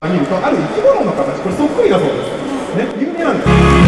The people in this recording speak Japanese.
ある生き物の形これそっくりだそうです。ね有名なんです。